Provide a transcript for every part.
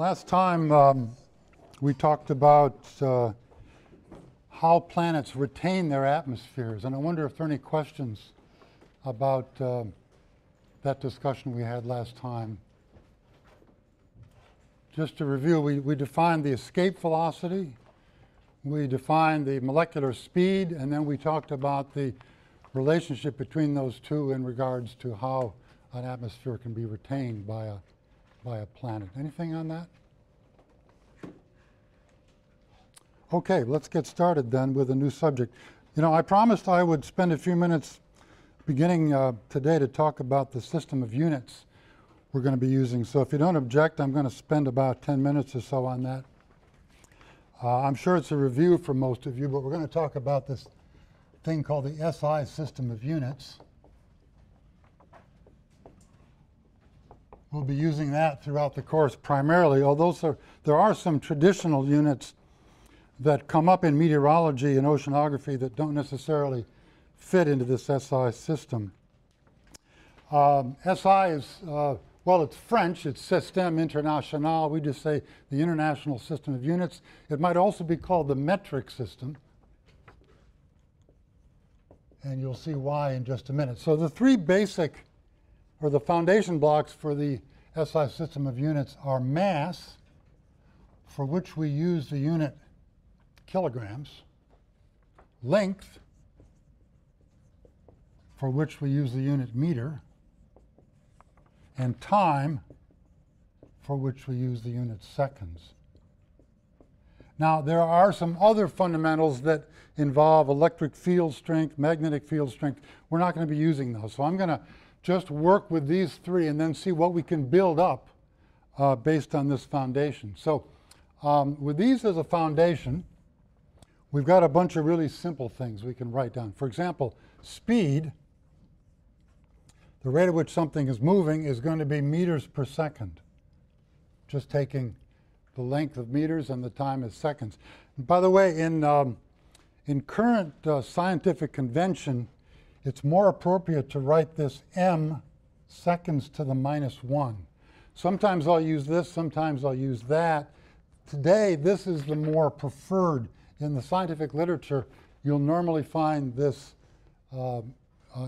Last time um, we talked about uh, how planets retain their atmospheres, and I wonder if there are any questions about uh, that discussion we had last time. Just to review, we, we defined the escape velocity, we defined the molecular speed, and then we talked about the relationship between those two in regards to how an atmosphere can be retained by a, by a planet. Anything on that? Okay, let's get started then with a new subject. You know, I promised I would spend a few minutes beginning uh, today to talk about the system of units we're going to be using. So if you don't object, I'm going to spend about 10 minutes or so on that. Uh, I'm sure it's a review for most of you, but we're going to talk about this thing called the SI system of units. We'll be using that throughout the course primarily, although there, are some traditional units that come up in meteorology and oceanography that don't necessarily fit into this SI system. Um, SI is, uh, well, it's French, it's Système International. We just say the International System of Units. It might also be called the metric system. And you'll see why in just a minute. So the three basic, or the foundation blocks for the SI system of units are mass, for which we use the unit kilograms, length, for which we use the unit meter, and time, for which we use the unit seconds. Now, there are some other fundamentals that involve electric field strength, magnetic field strength. We're not going to be using those. So I'm going to just work with these three and then see what we can build up uh, based on this foundation. So um, with these as a foundation, we've got a bunch of really simple things we can write down. For example, speed, the rate at which something is moving is going to be meters per second, just taking the length of meters and the time is seconds. And by the way, in, um, in current uh, scientific convention, it's more appropriate to write this m seconds to the minus 1. Sometimes I'll use this, sometimes I'll use that. Today, this is the more preferred in the scientific literature, you'll normally find this uh, uh,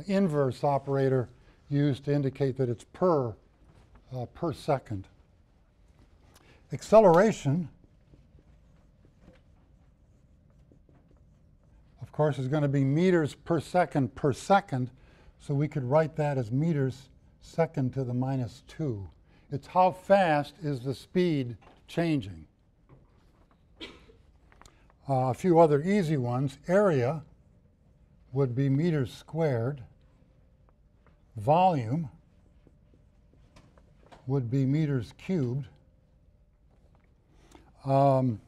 inverse operator used to indicate that it's per, uh, per second. Acceleration, of course, is going to be meters per second per second, so we could write that as meters second to the minus 2. It's how fast is the speed changing. Uh, a few other easy ones. Area would be meters squared. Volume would be meters cubed. Um,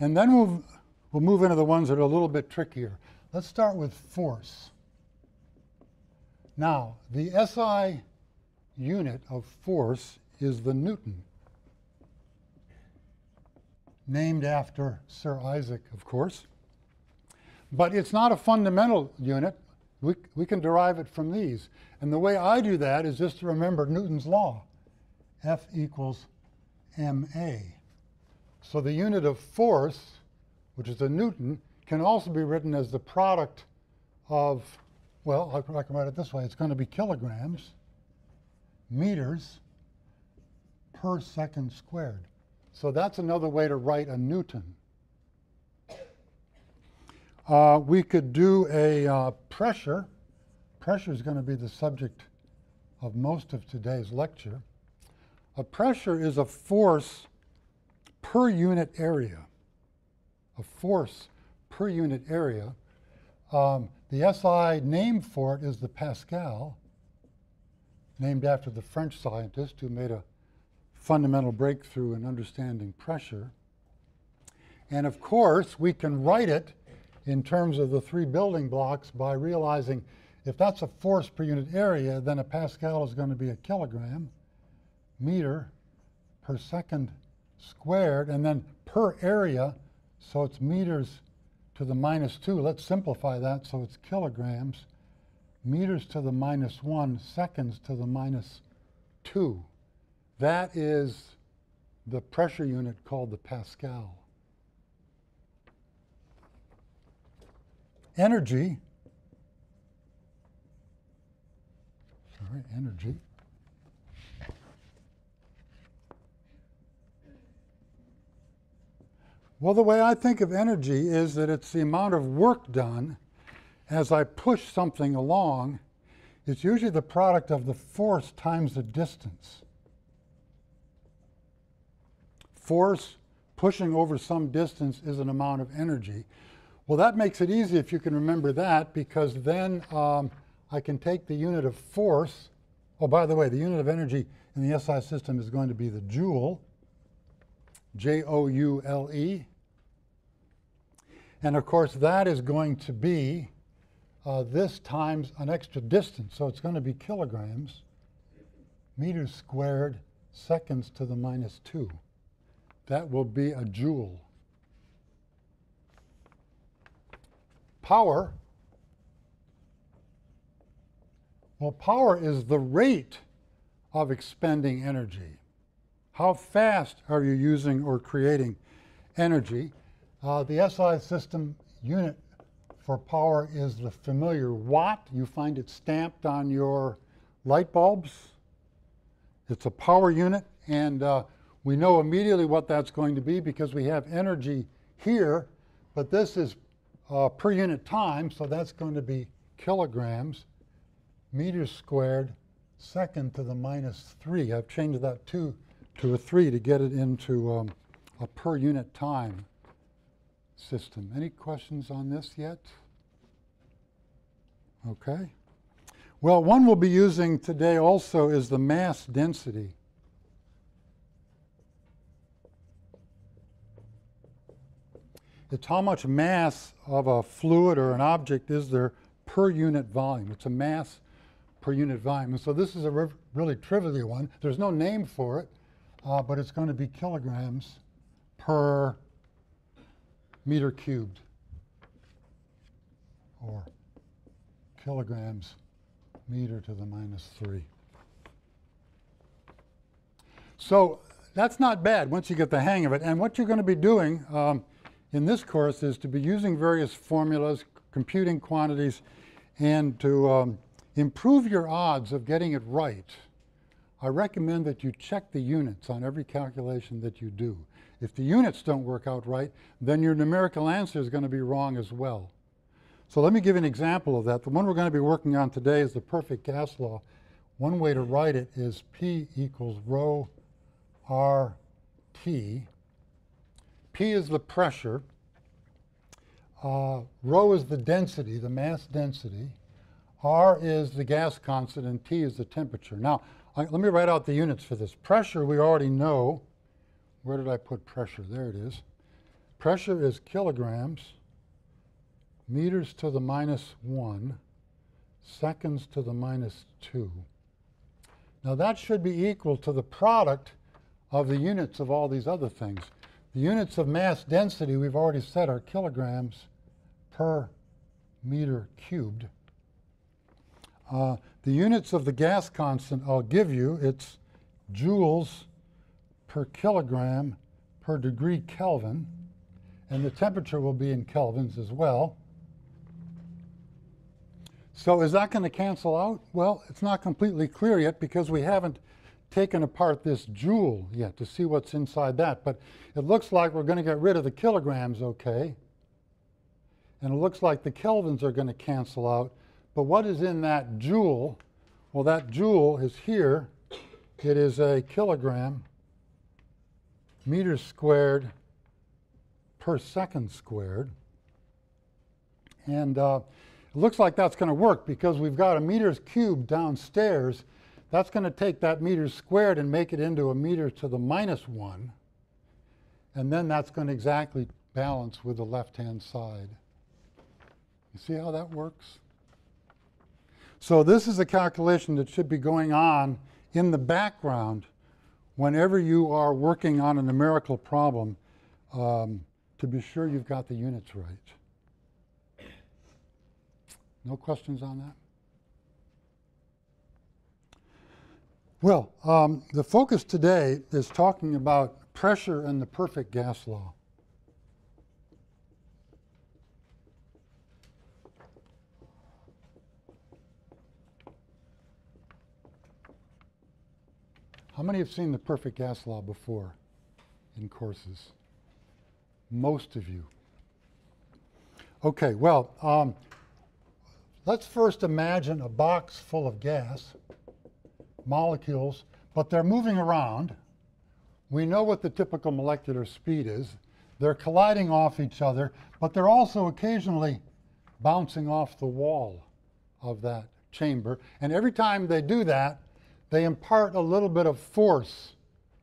and then we'll, we'll move into the ones that are a little bit trickier. Let's start with force. Now, the SI unit of force is the Newton named after Sir Isaac, of course. But it's not a fundamental unit. We, we can derive it from these. And the way I do that is just to remember Newton's law, F equals ma. So the unit of force, which is a Newton, can also be written as the product of, well, I can write it this way. It's going to be kilograms, meters per second squared. So that's another way to write a Newton. Uh, we could do a uh, pressure. Pressure is going to be the subject of most of today's lecture. A pressure is a force per unit area. A force per unit area. Um, the SI name for it is the Pascal, named after the French scientist who made a fundamental breakthrough in understanding pressure. And of course, we can write it in terms of the three building blocks by realizing if that's a force per unit area, then a Pascal is going to be a kilogram, meter per second squared, and then per area, so it's meters to the minus 2. Let's simplify that so it's kilograms, meters to the minus 1, seconds to the minus 2. That is the pressure unit called the Pascal. Energy, sorry, energy Well, the way I think of energy is that it's the amount of work done as I push something along. It's usually the product of the force times the distance. Force pushing over some distance is an amount of energy. Well, that makes it easy if you can remember that because then um, I can take the unit of force. Oh, by the way, the unit of energy in the SI system is going to be the joule. J O U L E. And of course, that is going to be uh, this times an extra distance. So it's going to be kilograms, meters squared, seconds to the minus 2. That will be a joule. Power. Well, power is the rate of expending energy. How fast are you using or creating energy? Uh, the SI system unit for power is the familiar watt. You find it stamped on your light bulbs. It's a power unit, and uh, we know immediately what that's going to be because we have energy here, but this is uh, per unit time, so that's going to be kilograms, meters squared, second to the minus 3. I've changed that 2 to a 3 to get it into um, a per unit time system. Any questions on this yet? Okay. Well, one we'll be using today also is the mass density. It's how much mass of a fluid or an object is there per unit volume. It's a mass per unit volume. And so this is a really trivial one. There's no name for it, uh, but it's going to be kilograms per meter cubed or kilograms meter to the minus 3. So that's not bad once you get the hang of it. And what you're going to be doing um, in this course is to be using various formulas, computing quantities, and to um, improve your odds of getting it right. I recommend that you check the units on every calculation that you do. If the units don't work out right, then your numerical answer is going to be wrong as well. So let me give an example of that. The one we're going to be working on today is the perfect gas law. One way to write it is P equals rho R T. P is the pressure. Uh, rho is the density, the mass density. R is the gas constant, and T is the temperature. Now, let me write out the units for this. Pressure, we already know. Where did I put pressure? There it is. Pressure is kilograms, meters to the minus 1, seconds to the minus 2. Now that should be equal to the product of the units of all these other things. The units of mass density we've already said are kilograms per meter cubed. Uh, the units of the gas constant I'll give you, it's joules per kilogram per degree Kelvin, and the temperature will be in kelvins as well. So is that going to cancel out? Well, it's not completely clear yet because we haven't taken apart this joule yet to see what's inside that. But it looks like we're going to get rid of the kilograms okay. And it looks like the kelvins are going to cancel out. But what is in that joule? Well, that joule is here. It is a kilogram meters squared per second squared. And uh, it looks like that's going to work because we've got a meters cubed downstairs. That's going to take that meters squared and make it into a meter to the minus 1. And then that's going to exactly balance with the left-hand side. You see how that works? So this is a calculation that should be going on in the background whenever you are working on a numerical problem, um, to be sure you've got the units right. No questions on that? Well, um, the focus today is talking about pressure and the perfect gas law. How many have seen the perfect gas law before in courses? Most of you. Okay, well, um, let's first imagine a box full of gas, molecules, but they're moving around. We know what the typical molecular speed is. They're colliding off each other, but they're also occasionally bouncing off the wall of that chamber. And every time they do that, they impart a little bit of force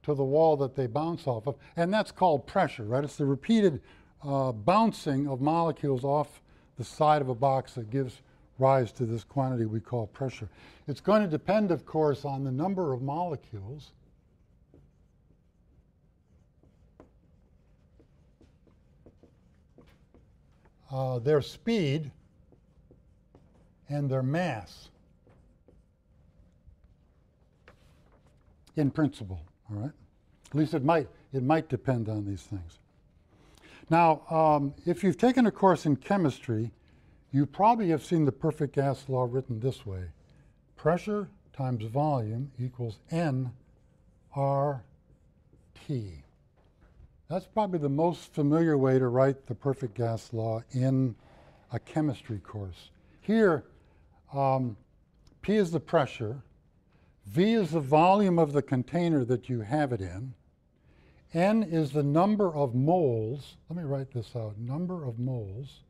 to the wall that they bounce off of, and that's called pressure, right? It's the repeated uh, bouncing of molecules off the side of a box that gives rise to this quantity we call pressure. It's going to depend, of course, on the number of molecules. Uh, their speed and their mass. In principle, all right? At least it might, it might depend on these things. Now, um, if you've taken a course in chemistry, you probably have seen the perfect gas law written this way. Pressure times volume equals N R T. That's probably the most familiar way to write the perfect gas law in a chemistry course. Here, um, P is the pressure, V is the volume of the container that you have it in. N is the number of moles. Let me write this out. Number of moles.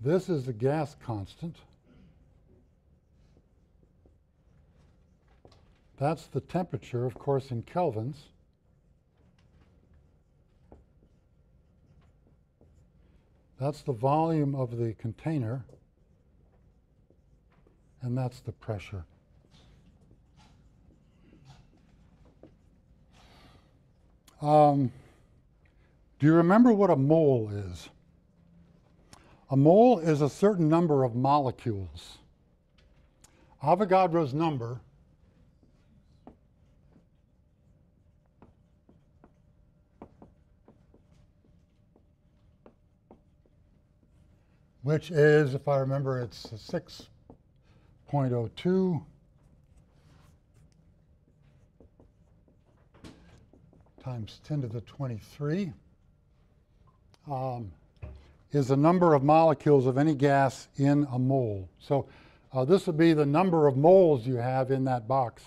This is the gas constant. That's the temperature, of course, in kelvins. That's the volume of the container, and that's the pressure. Um, do you remember what a mole is? A mole is a certain number of molecules. Avogadro's number which is, if I remember, it's 6.02 times 10 to the 23 um, is the number of molecules of any gas in a mole. So uh, this would be the number of moles you have in that box.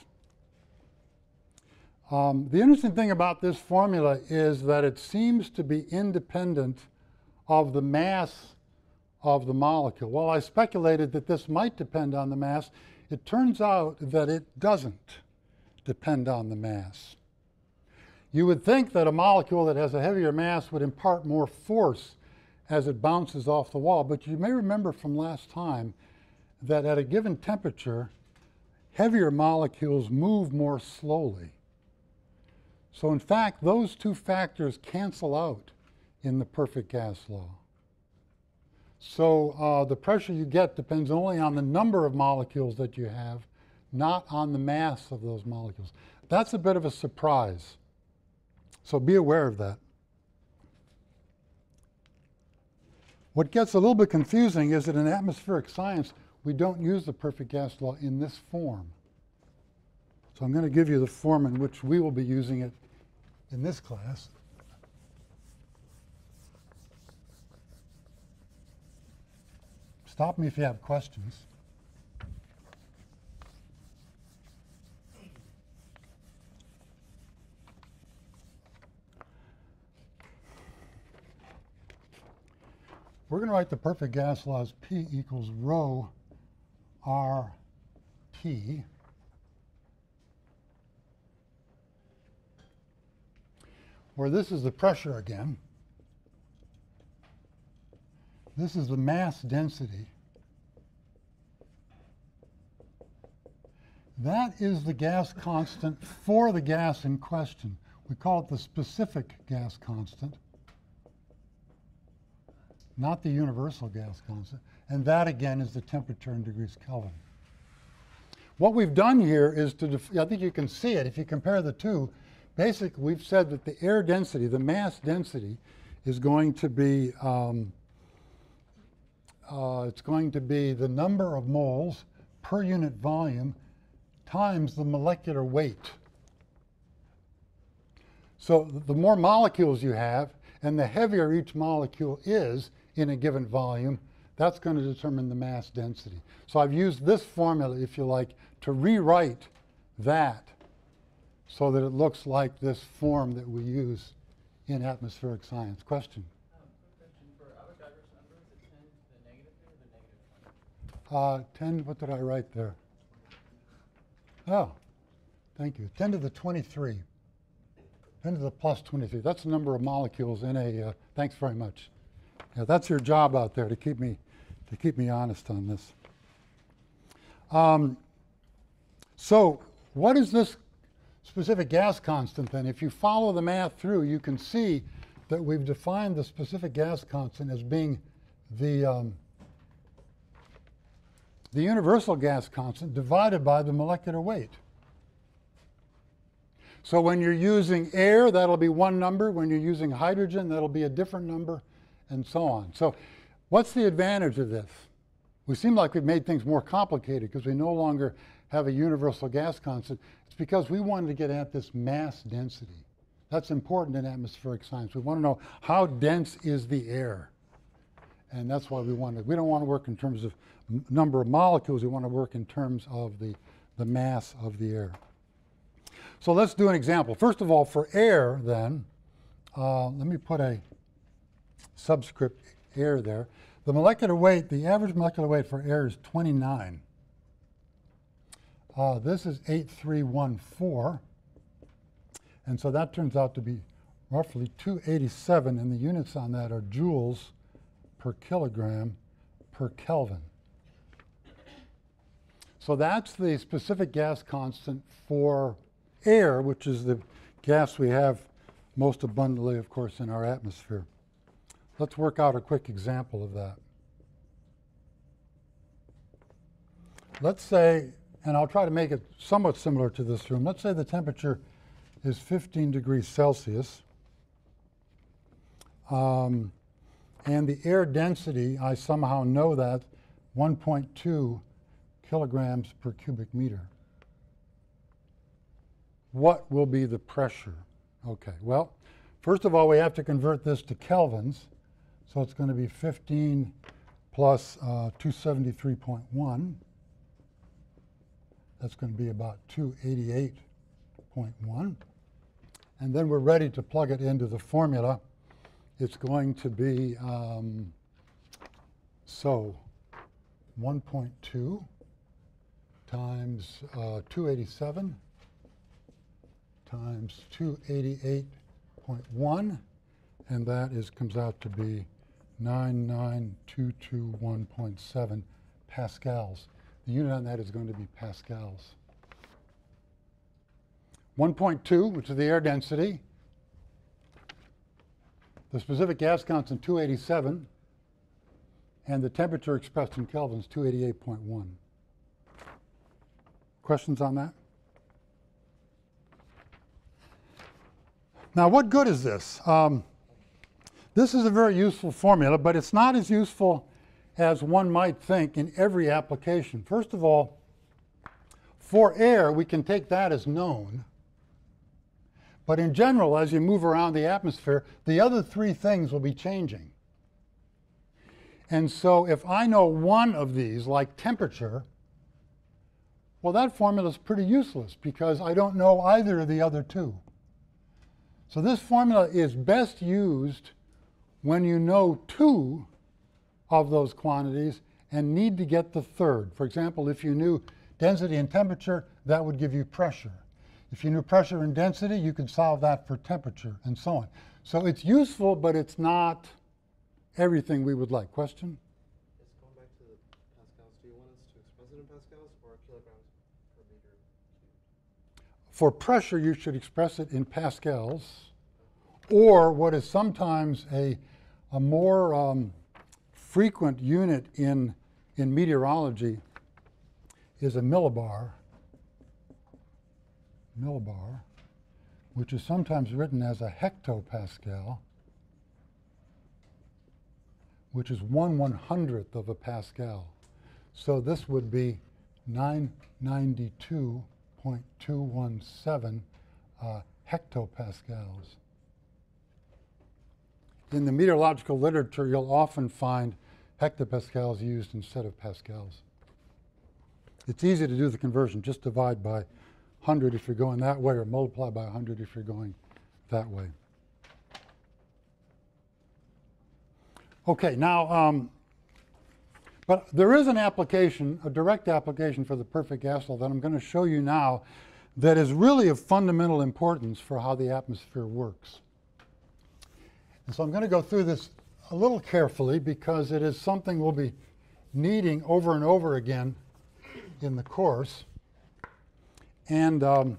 Um, the interesting thing about this formula is that it seems to be independent of the mass of the molecule. Well, I speculated that this might depend on the mass. It turns out that it doesn't depend on the mass. You would think that a molecule that has a heavier mass would impart more force as it bounces off the wall, but you may remember from last time that at a given temperature, heavier molecules move more slowly. So in fact, those two factors cancel out in the perfect gas law. So uh, the pressure you get depends only on the number of molecules that you have, not on the mass of those molecules. That's a bit of a surprise. So be aware of that. What gets a little bit confusing is that in atmospheric science, we don't use the perfect gas law in this form. So I'm going to give you the form in which we will be using it in this class. Stop me if you have questions. We're going to write the perfect gas law as P equals rho R T. Where this is the pressure again. This is the mass density. That is the gas constant for the gas in question. We call it the specific gas constant, not the universal gas constant. And that again is the temperature in degrees Kelvin. what we've done here is to, I think you can see it if you compare the two. Basically, we've said that the air density, the mass density, is going to be um, uh, it's going to be the number of moles per unit volume times the molecular weight. So the more molecules you have, and the heavier each molecule is in a given volume, that's going to determine the mass density. So I've used this formula, if you like, to rewrite that so that it looks like this form that we use in atmospheric science. Question? Um, quick question. For Avogadro's number, is it 10 to the negative 2 or the negative 20? Uh, 10, what did I write there? Oh, thank you. 10 to the 23. 10 to the plus 23. That's the number of molecules in a, uh, thanks very much. Yeah, that's your job out there to keep me, to keep me honest on this. Um, so what is this specific gas constant then? If you follow the math through, you can see that we've defined the specific gas constant as being the, um, the universal gas constant divided by the molecular weight. So when you're using air, that'll be one number. When you're using hydrogen, that'll be a different number, and so on. So what's the advantage of this? We seem like we've made things more complicated because we no longer have a universal gas constant. It's because we wanted to get at this mass density. That's important in atmospheric science. We want to know how dense is the air. And that's why we want to, we don't want to work in terms of number of molecules, we want to work in terms of the, the mass of the air. So let's do an example. First of all, for air, then, uh, let me put a subscript air there. The molecular weight, the average molecular weight for air is 29. Uh, this is 8314. And so that turns out to be roughly 287, and the units on that are joules per kilogram per Kelvin. So that's the specific gas constant for air, which is the gas we have most abundantly, of course, in our atmosphere. Let's work out a quick example of that. Let's say, and I'll try to make it somewhat similar to this room. Let's say the temperature is 15 degrees Celsius. Um, and the air density, I somehow know that 1.2 kilograms per cubic meter. What will be the pressure? Okay, well, first of all, we have to convert this to kelvins. So it's going to be 15 plus uh, 273.1. That's going to be about 288.1. And then we're ready to plug it into the formula. It's going to be, um, so 1.2 times uh, 287 times 288.1, and that is comes out to be 99221.7 pascals. The unit on that is going to be pascals. 1.2, which is the air density. The specific gas constant 287, and the temperature expressed in kelvins 288.1. Questions on that? Now, what good is this? Um, this is a very useful formula, but it's not as useful as one might think in every application. First of all, for air, we can take that as known. But in general, as you move around the atmosphere, the other three things will be changing. And so if I know one of these, like temperature, well, that formula is pretty useless because I don't know either of the other two. So this formula is best used when you know two of those quantities and need to get the third. For example, if you knew density and temperature, that would give you pressure. If you knew pressure and density, you could solve that for temperature and so on. So it's useful, but it's not everything we would like. Question? It's going back to the pascals. Do you want us to express it in pascals or kilograms per meter cubed? For pressure, you should express it in pascals, or what is sometimes a, a more um, frequent unit in, in meteorology is a millibar. millibar, which is sometimes written as a hectopascal, which is one one hundredth of a pascal. So this would be 992.217 uh, hectopascals. In the meteorological literature, you'll often find hectopascals used instead of pascals. It's easy to do the conversion. Just divide by 100 if you're going that way, or multiply by 100 if you're going that way. Okay, now, um, but there is an application, a direct application for the perfect gas law that I'm going to show you now that is really of fundamental importance for how the atmosphere works. And so I'm going to go through this a little carefully because it is something we'll be needing over and over again in the course. And um,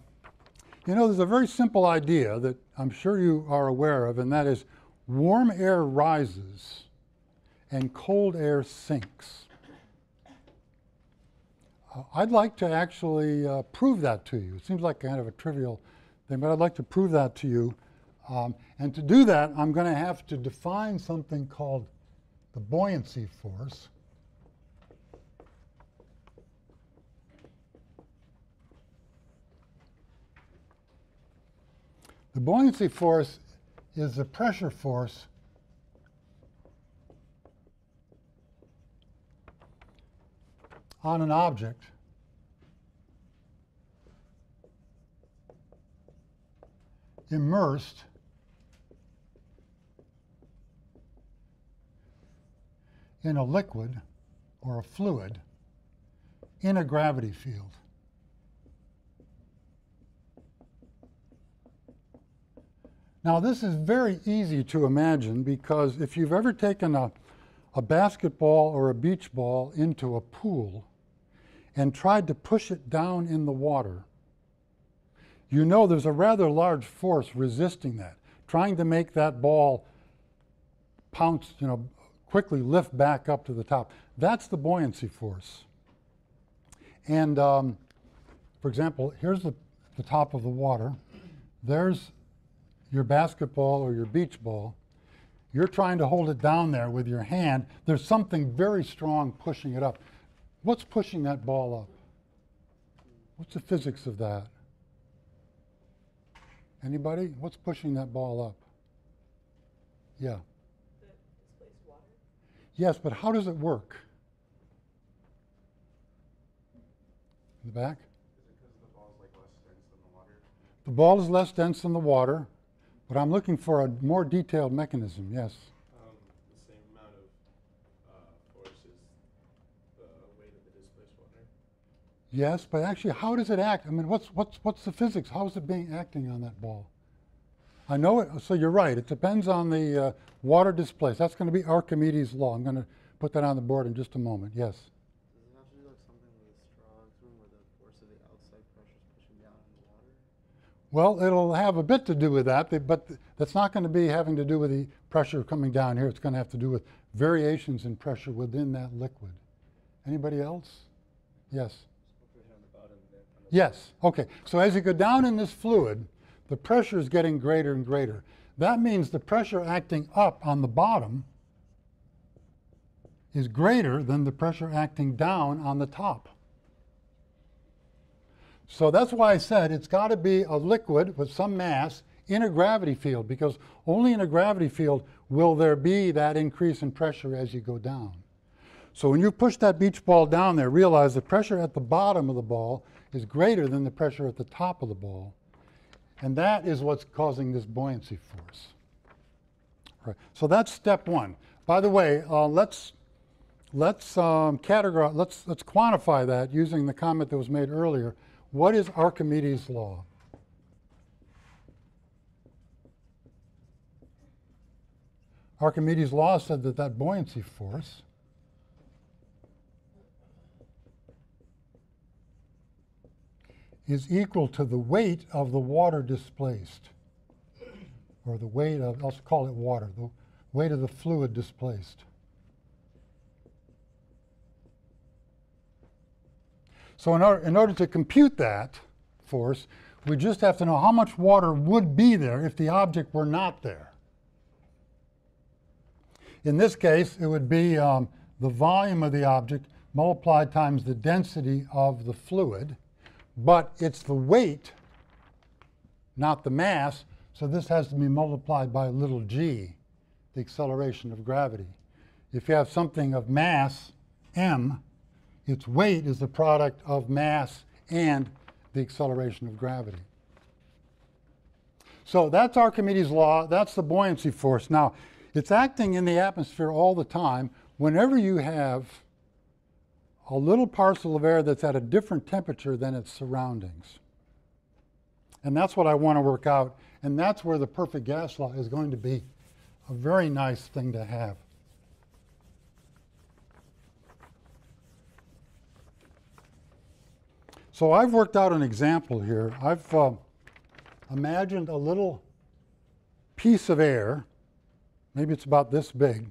you know, there's a very simple idea that I'm sure you are aware of, and that is warm air rises and cold air sinks. Uh, I'd like to actually uh, prove that to you. It seems like kind of a trivial thing, but I'd like to prove that to you. Um, and to do that, I'm going to have to define something called the buoyancy force. The buoyancy force is the pressure force on an object immersed in a liquid or a fluid in a gravity field. Now, this is very easy to imagine because if you've ever taken a, a basketball or a beach ball into a pool and tried to push it down in the water, you know there's a rather large force resisting that, trying to make that ball pounce, you know, quickly lift back up to the top. That's the buoyancy force. And um, for example, here's the, the top of the water. There's your basketball or your beach ball. You're trying to hold it down there with your hand. There's something very strong pushing it up. What's pushing that ball up? What's the physics of that? Anybody? What's pushing that ball up? Yeah. Yes, but how does it work? In the back? Is it because the ball is like less dense than the water? The ball is less dense than the water, but I'm looking for a more detailed mechanism, yes. Um, the same amount of uh, force as the weight of the displaced water. Yes, but actually, how does it act? I mean, what's, what's, what's the physics? How is it being acting on that ball? I know it, so you're right. It depends on the uh, water displaced. That's going to be Archimedes' law. I'm going to put that on the board in just a moment. Yes. Does it have to do like something with a straw room where the force of the outside pressure is pushing down in the water? Well, it'll have a bit to do with that, but that's not going to be having to do with the pressure coming down here. It's going to have to do with variations in pressure within that liquid. Anybody else? Yes. Yes. Okay. So as you go down in this fluid, the pressure is getting greater and greater. That means the pressure acting up on the bottom is greater than the pressure acting down on the top. So that's why I said it's got to be a liquid with some mass in a gravity field because only in a gravity field will there be that increase in pressure as you go down. So when you push that beach ball down there, realize the pressure at the bottom of the ball is greater than the pressure at the top of the ball. And that is what's causing this buoyancy force. Right. So that's step one. By the way, uh, let's let's um, categorize, let's let's quantify that using the comment that was made earlier. What is Archimedes' law? Archimedes' law said that that buoyancy force is equal to the weight of the water displaced, or the weight of, let's call it water, the weight of the fluid displaced. So in order, in order to compute that force, We just have to know how much water would be there if the object were not there. In this case, it would be um, the volume of the object multiplied times the density of the fluid, but it's the weight, not the mass, so this has to be multiplied by little g, the acceleration of gravity. If you have something of mass, m, its weight is the product of mass and the acceleration of gravity. So that's Archimedes' law. That's the buoyancy force. Now, it's acting in the atmosphere all the time. Whenever you have a little parcel of air that's at a different temperature than its surroundings. And that's what I want to work out. And that's where the perfect gas law is going to be a very nice thing to have. So I've worked out an example here. I've uh, imagined a little piece of air, maybe it's about this big.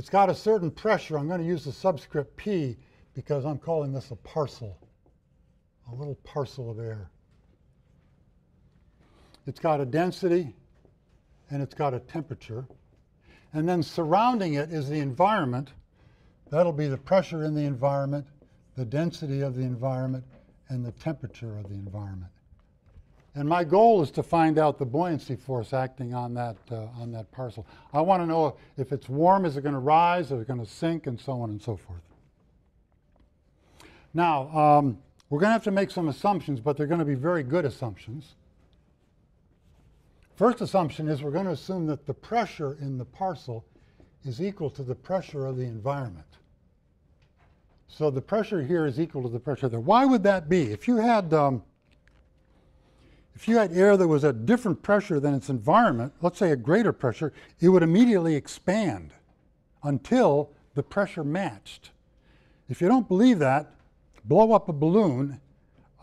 It's got a certain pressure. I'm going to use the subscript P because I'm calling this a parcel, a little parcel of air. It's got a density and it's got a temperature. And then surrounding it is the environment. That'll be the pressure in the environment the density of the environment, and the temperature of the environment. And my goal is to find out the buoyancy force acting on that, uh, on that parcel. I want to know if it's warm, is it going to rise, is it going to sink, and so on and so forth. Now, um, we're going to have to make some assumptions, but they're going to be very good assumptions. First assumption is we're going to assume that the pressure in the parcel is equal to the pressure of the environment. So the pressure here is equal to the pressure there. Why would that be? If you had um, if you had air that was at different pressure than its environment, let's say a greater pressure, it would immediately expand until the pressure matched. If you don't believe that, blow up a balloon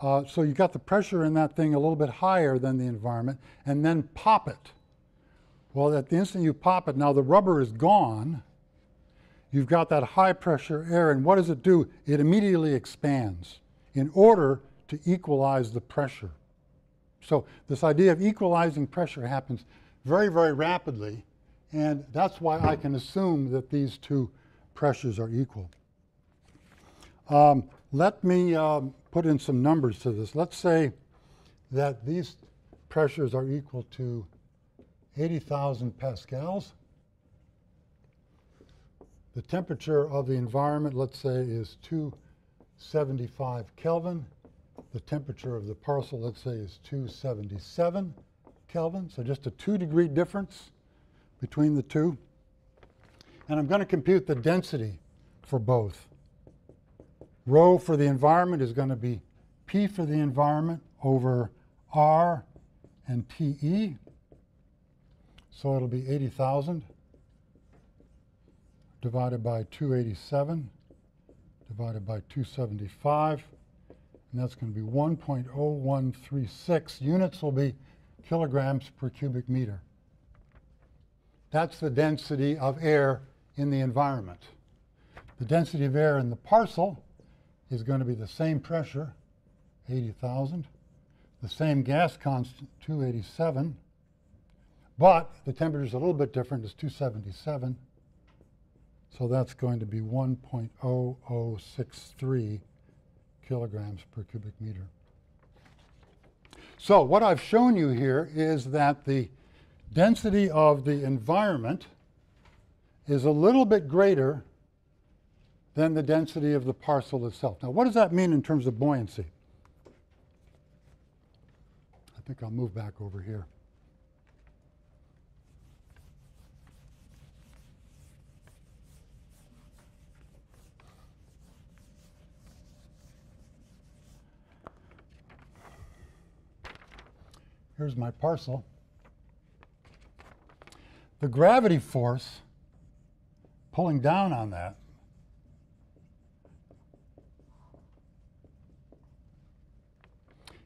uh, so you got the pressure in that thing a little bit higher than the environment, and then pop it. Well, at the instant you pop it, now the rubber is gone, you've got that high pressure air, and what does it do? It immediately expands in order to equalize the pressure. So this idea of equalizing pressure happens very, very rapidly, and that's why I can assume that these two pressures are equal. Um, let me um, put in some numbers to this. Let's say that these pressures are equal to 80,000 pascals. The temperature of the environment, let's say, is 275 Kelvin. The temperature of the parcel, let's say, is 277 Kelvin. So just a two degree difference between the two. And I'm going to compute the density for both. Rho for the environment is going to be P for the environment over R and TE. So it'll be 80,000 divided by 287 divided by 275, and that's going to be 1.0136. Units will be kilograms per cubic meter. That's the density of air in the environment. The density of air in the parcel is going to be the same pressure, 80,000, the same gas constant, 287, but the temperature is a little bit different, it's 277, so that's going to be 1.0063 kilograms per cubic meter. So what I've shown you here is that the density of the environment is a little bit greater than the density of the parcel itself. Now what does that mean in terms of buoyancy? I think I'll move back over here. Here's my parcel. The gravity force pulling down on that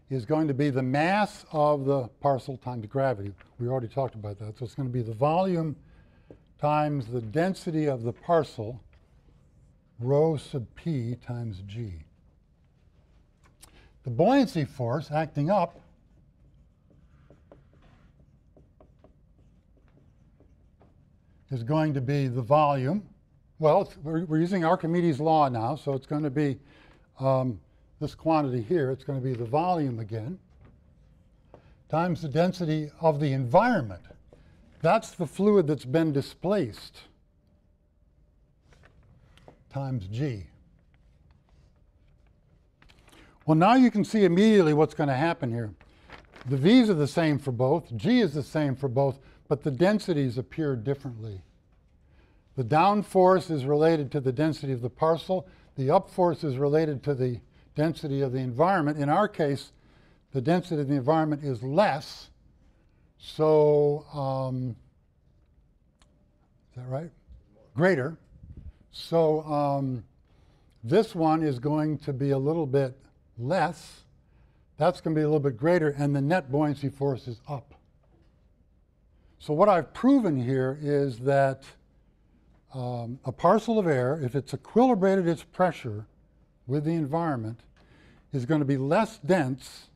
is going to be the mass of the parcel times gravity. We already talked about that. So it's going to be the volume times the density of the parcel, rho sub p times g. the buoyancy force acting up is going to be the volume. Well, we're, we're using Archimedes' law now, so it's going to be um, this quantity here. It's going to be the volume again times the density of the environment. That's the fluid that's been displaced times g. Well, now you can see immediately what's going to happen here. The v's are the same for both, g is the same for both, but the densities appear differently. The down force is related to the density of the parcel. The up force is related to the density of the environment. In our case, the density of the environment is less. So, um, is that right? Greater. So um, this one is going to be a little bit less. That's going to be a little bit greater, and the net buoyancy force is up. So what I've proven here is that um, a parcel of air, if it's equilibrated its pressure with the environment, is going to be less dense.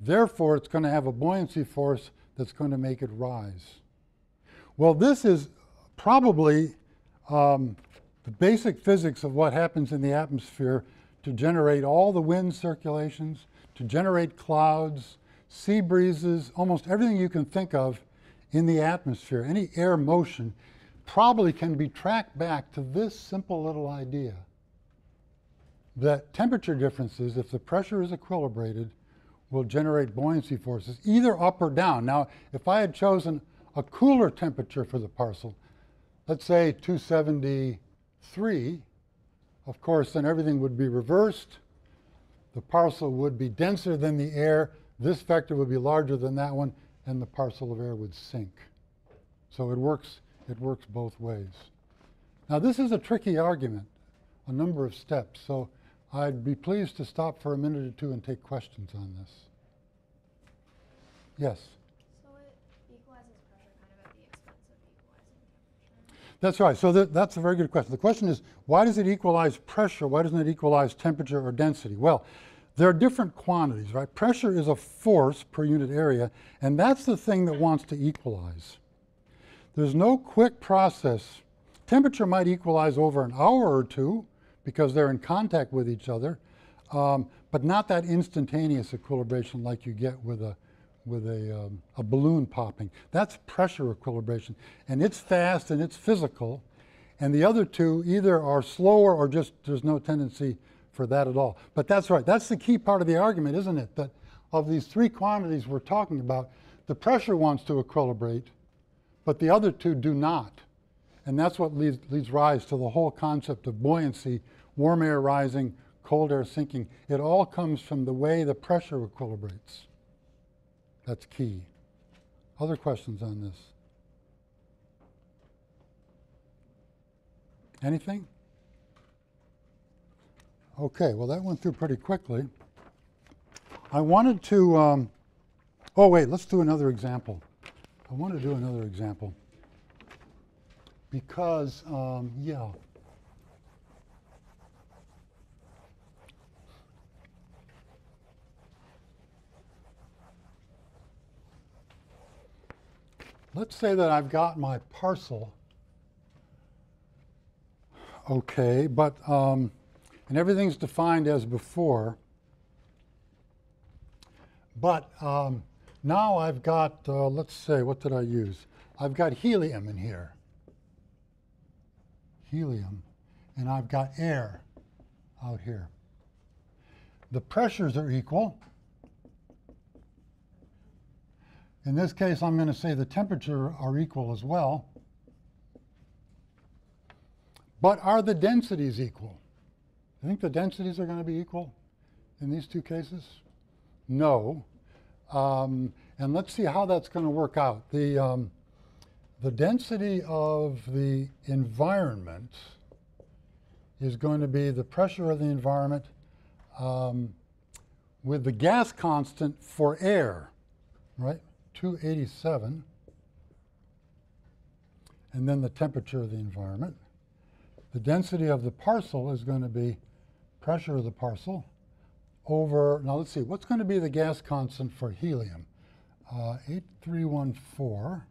Therefore, it's going to have a buoyancy force that's going to make it rise. Well, this is probably um, the basic physics of what happens in the atmosphere to generate all the wind circulations, to generate clouds, sea breezes, almost everything you can think of in the atmosphere, any air motion, probably can be tracked back to this simple little idea that temperature differences, if the pressure is equilibrated, will generate buoyancy forces, either up or down. Now, if I had chosen a cooler temperature for the parcel, let's say 273, of course, then everything would be reversed. The parcel would be denser than the air. This vector would be larger than that one, and the parcel of air would sink. So it works, it works both ways. Now, this is a tricky argument, a number of steps. So I'd be pleased to stop for a minute or two and take questions on this. Yes? So it equalizes pressure kind of at the expense of equalizing temperature. That's right. So that, that's a very good question. The question is, why does it equalize pressure? Why doesn't it equalize temperature or density? Well, there are different quantities, right? Pressure is a force per unit area, and that's the thing that wants to equalize. There's no quick process. Temperature might equalize over an hour or two because they're in contact with each other, um, but not that instantaneous equilibration like you get with a with a, um, a balloon popping. That's pressure equilibration, and it's fast and it's physical. And the other two either are slower or just there's no tendency for that at all. But that's right. That's the key part of the argument, isn't it? That of these three quantities we're talking about, the pressure wants to equilibrate, but the other two do not. And that's what leads, leads rise to the whole concept of buoyancy, warm air rising, cold air sinking. It all comes from the way the pressure equilibrates. That's key. Other questions on this? Anything? Okay, well, that went through pretty quickly. I wanted to, um, oh, wait, let's do another example. I want to do another example because, um, yeah. Let's say that I've got my parcel, okay, but, um, and everything's defined as before. But um, now I've got, uh, let's say, what did I use? I've got helium in here. Helium. And I've got air out here. The pressures are equal. In this case, I'm going to say the temperature are equal as well. But are the densities equal? You think the densities are going to be equal in these two cases? No. Um, and let's see how that's going to work out. The, um, the density of the environment is going to be the pressure of the environment um, with the gas constant for air, right? 287. And then the temperature of the environment. The density of the parcel is going to be pressure of the parcel over, now let's see, what's going to be the gas constant for helium? Uh, 8314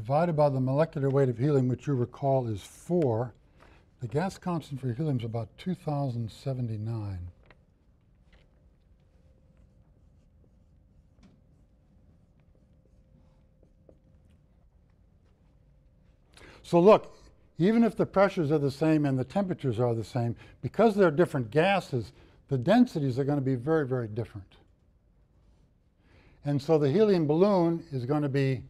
divided by the molecular weight of helium, which you recall is 4. The gas constant for helium is about 2079. So look, even if the pressures are the same and the temperatures are the same, because they're different gases, the densities are going to be very, very different. And so the helium balloon is going to be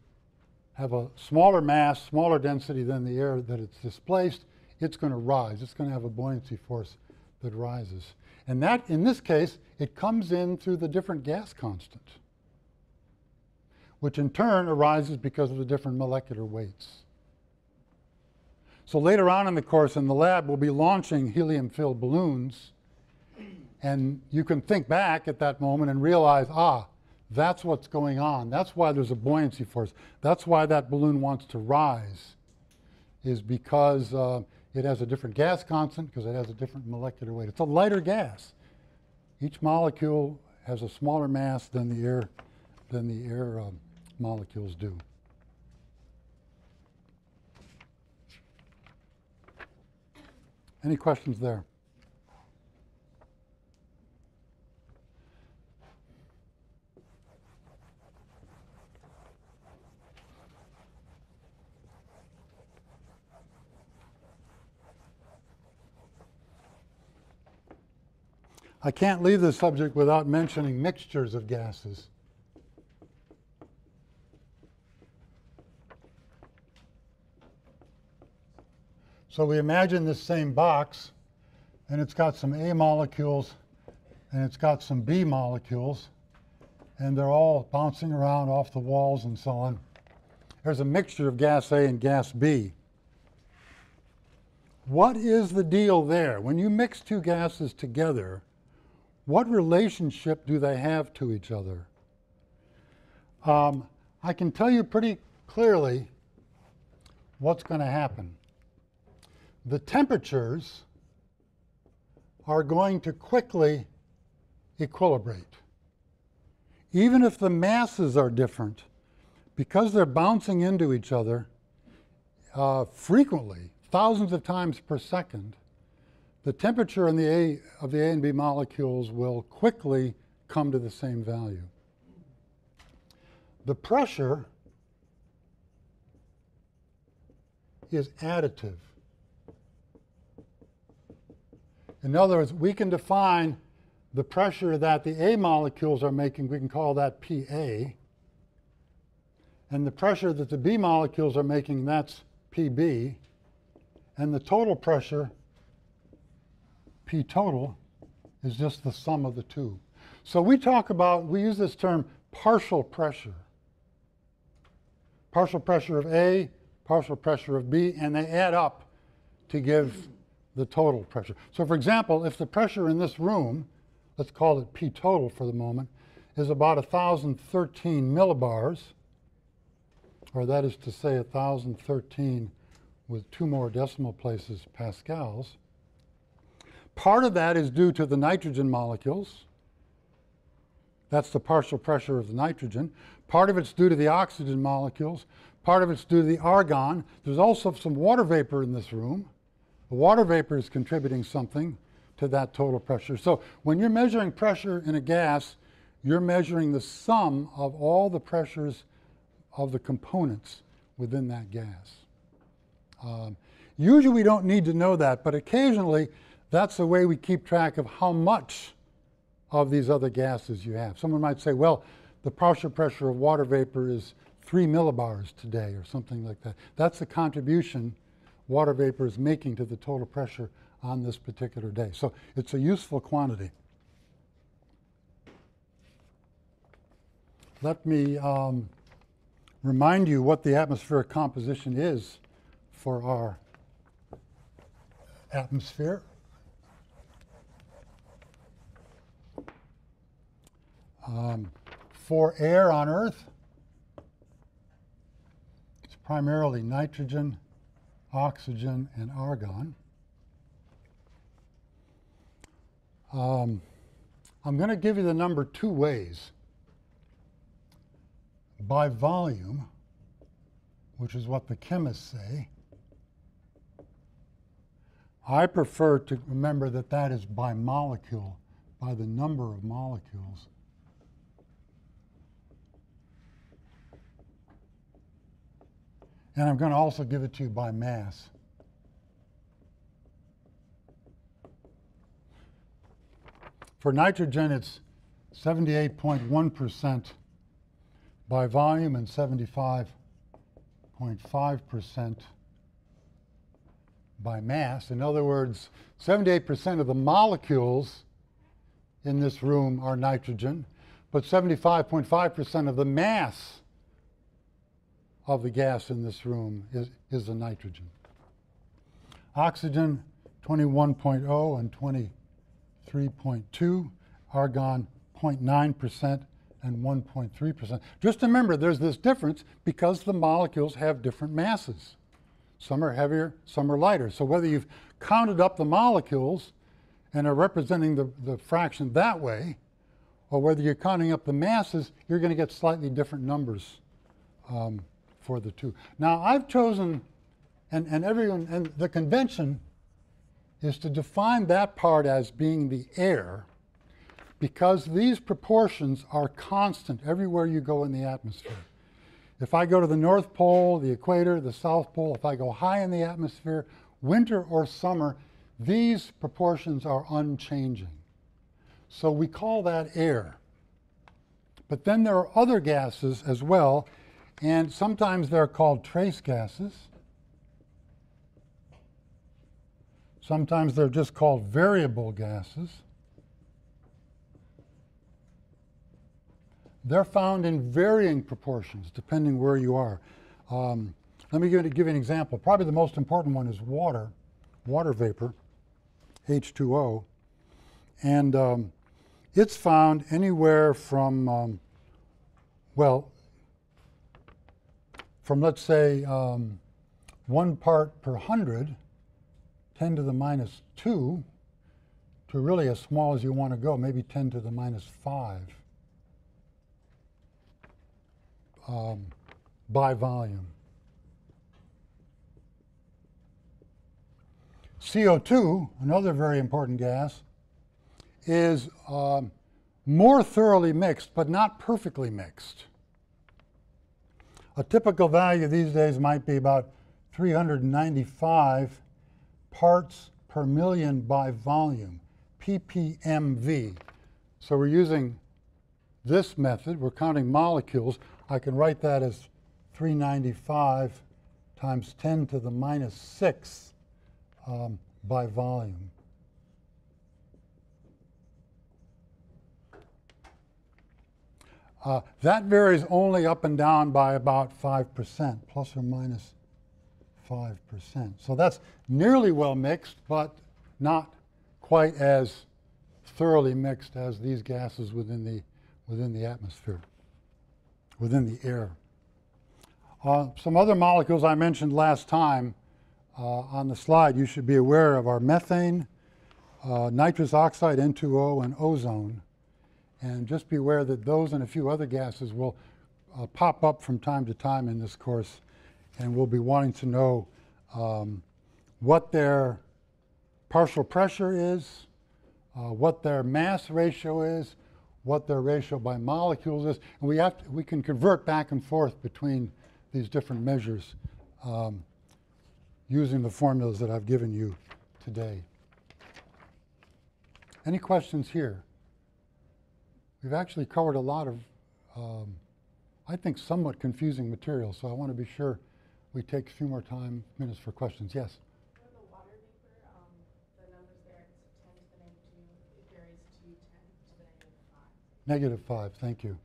have a smaller mass, smaller density than the air that it's displaced. It's going to rise. It's going to have a buoyancy force that rises. And that, in this case, it comes in through the different gas constant, which in turn arises because of the different molecular weights. So later on in the course in the lab, we'll be launching helium-filled balloons. And you can think back at that moment and realize, ah, that's what's going on. That's why there's a buoyancy force. That's why that balloon wants to rise, is because uh, it has a different gas constant, because it has a different molecular weight. It's a lighter gas. Each molecule has a smaller mass than the air, than the air uh, molecules do. Any questions there? I can't leave this subject without mentioning mixtures of gases. So we imagine this same box, and it's got some A molecules, and it's got some B molecules, and they're all bouncing around off the walls and so on. There's a mixture of gas A and gas B. What is the deal there? When you mix two gases together, what relationship do they have to each other? Um, I can tell you pretty clearly what's going to happen. The temperatures are going to quickly equilibrate. Even if the masses are different, because they're bouncing into each other uh, frequently, thousands of times per second, the temperature in the A, of the A and B molecules will quickly come to the same value. The pressure is additive. In other words, we can define the pressure that the A molecules are making, we can call that PA. And the pressure that the B molecules are making, that's PB. And the total pressure P total is just the sum of the two. So we talk about, we use this term partial pressure. Partial pressure of A, partial pressure of B, and they add up to give the total pressure. So for example, if the pressure in this room, let's call it P total for the moment, is about 1,013 millibars, or that is to say 1,013 with two more decimal places pascals, Part of that is due to the nitrogen molecules. That's the partial pressure of the nitrogen. Part of it's due to the oxygen molecules. Part of it's due to the argon. There's also some water vapor in this room. The water vapor is contributing something to that total pressure. So when you're measuring pressure in a gas, you're measuring the sum of all the pressures of the components within that gas. Um, usually we don't need to know that, but occasionally that's the way we keep track of how much of these other gases you have. Someone might say, well, the partial pressure of water vapor is three millibars today or something like that. That's the contribution water vapor is making to the total pressure on this particular day. So it's a useful quantity. Let me um, remind you what the atmospheric composition is for our atmosphere. Um, for air on Earth, it's primarily nitrogen, oxygen, and argon. Um, I'm going to give you the number two ways. By volume, which is what the chemists say. I prefer to remember that that is by molecule, by the number of molecules. And I'm going to also give it to you by mass. For nitrogen, it's 78.1% by volume and 75.5% by mass. In other words, 78% of the molecules in this room are nitrogen, but 75.5% of the mass of the gas in this room is, is the nitrogen. Oxygen 21.0 and 23.2, argon 0.9% and 1.3%. Just remember there's this difference because the molecules have different masses. Some are heavier, some are lighter. So whether you've counted up the molecules and are representing the, the fraction that way, or whether you're counting up the masses, you're going to get slightly different numbers um, for the two. Now I've chosen, and, and everyone, and the convention is to define that part as being the air because these proportions are constant everywhere you go in the atmosphere. If I go to the North Pole, the equator, the South Pole, if I go high in the atmosphere, winter or summer, these proportions are unchanging. So we call that air. But then there are other gases as well, and sometimes they're called trace gases. Sometimes they're just called variable gases. They're found in varying proportions depending where you are. Um, let me give, give you an example. Probably the most important one is water, water vapor, H2O. And um, it's found anywhere from, um, well, from let's say um, one part per hundred, 10 to the minus 2, to really as small as you want to go, maybe 10 to the minus 5 um, by volume. CO2, another very important gas, is um, more thoroughly mixed, but not perfectly mixed. A typical value these days might be about 395 parts per million by volume, ppmv. So we're using this method, we're counting molecules. I can write that as 395 times 10 to the minus 6 um, by volume. Uh, that varies only up and down by about 5%, plus or minus 5%. So that's nearly well mixed, but not quite as thoroughly mixed as these gases within the, within the atmosphere, within the air. Uh, some other molecules I mentioned last time uh, on the slide you should be aware of are methane, uh, nitrous oxide, N2O, and ozone. And just be aware that those and a few other gases will uh, pop up from time to time in this course, and we'll be wanting to know um, what their partial pressure is, uh, what their mass ratio is, what their ratio by molecules is, and we, have to, we can convert back and forth between these different measures um, using the formulas that I've given you today. Any questions here? We've actually covered a lot of, um, I think, somewhat confusing material, so I want to be sure we take a few more time minutes for questions. Yes? For the water vapor, the numbers there, it's ten to the negative two, it varies to ten to the negative five. Negative five, thank you.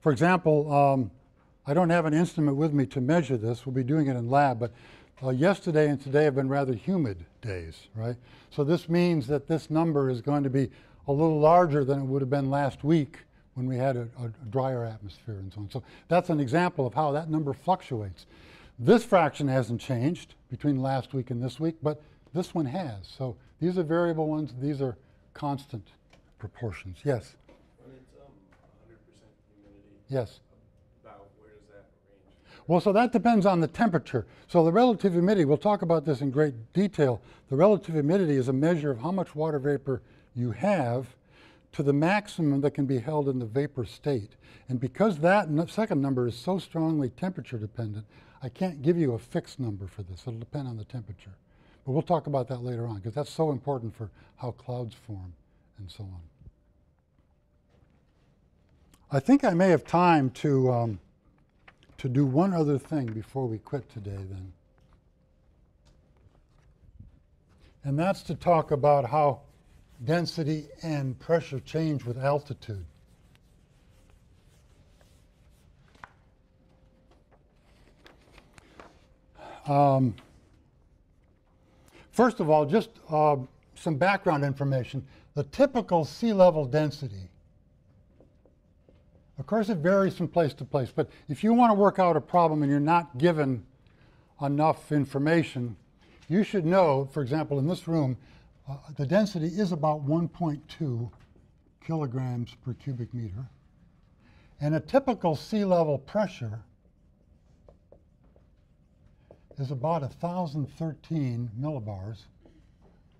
For example, um, I don't have an instrument with me to measure this. We'll be doing it in lab, but uh, yesterday and today have been rather humid days, right? So this means that this number is going to be a little larger than it would have been last week when we had a, a drier atmosphere and so on. So that's an example of how that number fluctuates. This fraction hasn't changed between last week and this week, but this one has. So these are variable ones, these are constant proportions. Yes, When it's um hundred percent humidity, yes. about where does that range? Well, so that depends on the temperature. So the relative humidity, we'll talk about this in great detail. The relative humidity is a measure of how much water vapor you have to the maximum that can be held in the vapor state. And because that second number is so strongly temperature dependent, I can't give you a fixed number for this. It'll depend on the temperature. But we'll talk about that later on because that's so important for how clouds form and so on. I think I may have time to um, to do one other thing before we quit today, then. And that's to talk about how density and pressure change with altitude. Um, first of all, just uh, some background information. The typical sea level density of course, it varies from place to place, but if you want to work out a problem and you're not given enough information, you should know, for example, in this room, uh, the density is about 1.2 kilograms per cubic meter. And a typical sea level pressure is about 1,013 millibars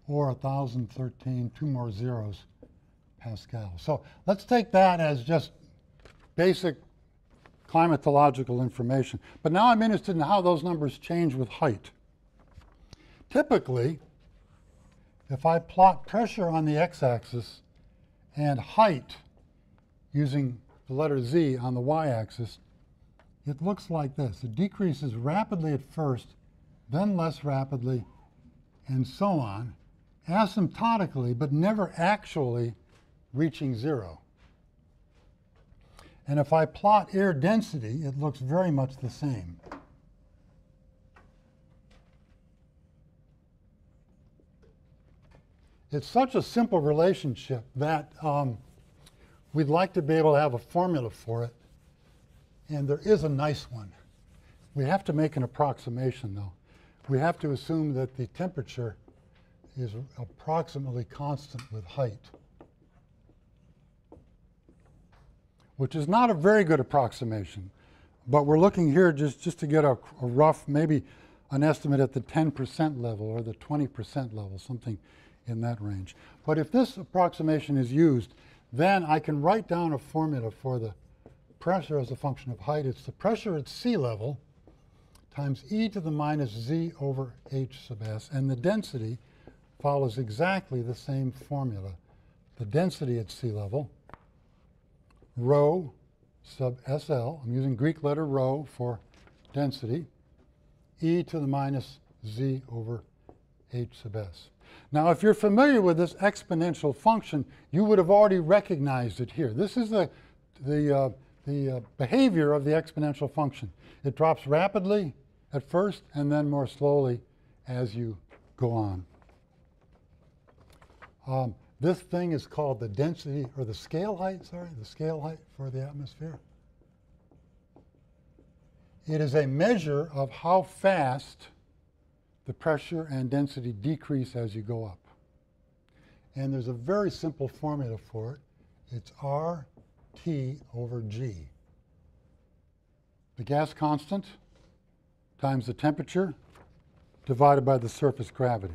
or 1,013, two more zeros, Pascal. So let's take that as just basic climatological information. But now I'm interested in how those numbers change with height. Typically, if I plot pressure on the x-axis and height using the letter z on the y-axis, it looks like this. It decreases rapidly at first, then less rapidly, and so on, asymptotically, but never actually reaching zero. And if I plot air density, it looks very much the same. It's such a simple relationship that um, we'd like to be able to have a formula for it. And there is a nice one. We have to make an approximation, though. We have to assume that the temperature is approximately constant with height. Which is not a very good approximation. But we're looking here just, just to get a, a rough, maybe an estimate at the 10% level or the 20% level, something in that range. But if this approximation is used, then I can write down a formula for the pressure as a function of height. It's the pressure at sea level times e to the minus z over h sub s, and the density follows exactly the same formula. The density at sea level rho sub SL, I'm using Greek letter rho for density, e to the minus z over h sub s. Now, if you're familiar with this exponential function, you would have already recognized it here. This is the, the, uh, the uh, behavior of the exponential function. It drops rapidly at first and then more slowly as you go on. Um, this thing is called the density, or the scale height, sorry, the scale height for the atmosphere. It is a measure of how fast the pressure and density decrease as you go up. And there's a very simple formula for it. It's RT over G. The gas constant times the temperature divided by the surface gravity.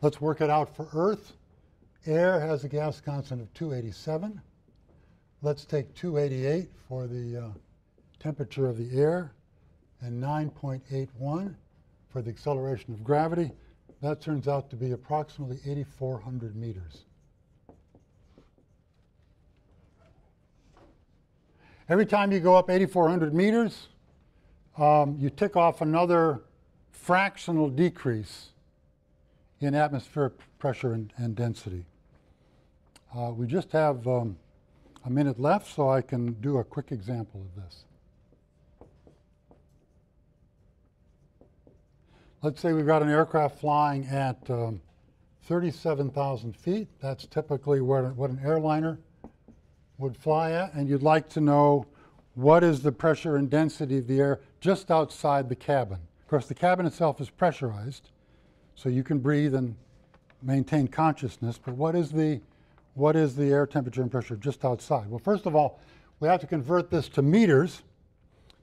Let's work it out for Earth. Air has a gas constant of 287. Let's take 288 for the uh, temperature of the air and 9.81 for the acceleration of gravity. That turns out to be approximately 8,400 meters. Every time you go up 8,400 meters, um, you tick off another fractional decrease in atmospheric pressure and, and density. Uh, we just have um, a minute left, so I can do a quick example of this. Let's say we've got an aircraft flying at um, 37,000 feet. That's typically what, what an airliner would fly at, and you'd like to know what is the pressure and density of the air just outside the cabin. Of course, the cabin itself is pressurized, so you can breathe and maintain consciousness, but what is the, what is the air temperature and pressure just outside? Well, first of all, we have to convert this to meters.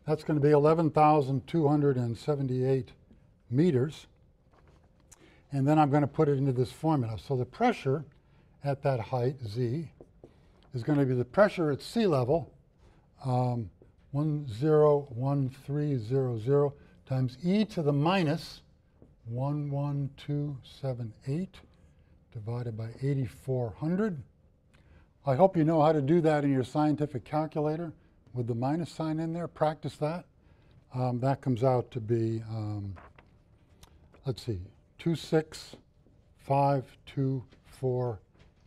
That's going to be 11,278 meters. And then I'm going to put it into this formula. So the pressure at that height, Z, is going to be the pressure at sea level, um, 101300 times e to the minus 11278 divided by 8400. I hope you know how to do that in your scientific calculator with the minus sign in there. Practice that. Um, that comes out to be, um, let's see, 26524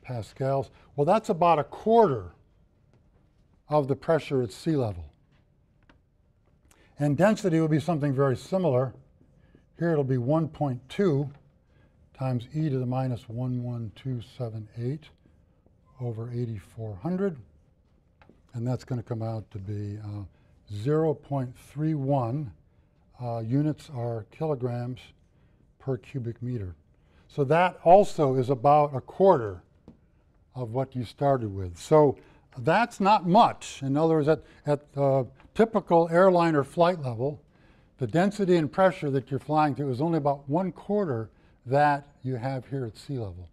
pascals. Well, that's about a quarter of the pressure at sea level. And density will be something very similar. Here it'll be 1.2 times e to the minus 11278 over 8400. And that's going to come out to be uh, 0.31 uh, units are kilograms per cubic meter. So that also is about a quarter of what you started with. So that's not much. In other words, at, at uh, typical airliner flight level, the density and pressure that you're flying through is only about one quarter that you have here at sea level.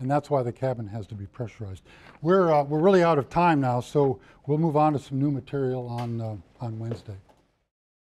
And that's why the cabin has to be pressurized. We're, uh, we're really out of time now, so we'll move on to some new material on, uh, on Wednesday.